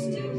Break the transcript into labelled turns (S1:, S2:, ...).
S1: supposed to.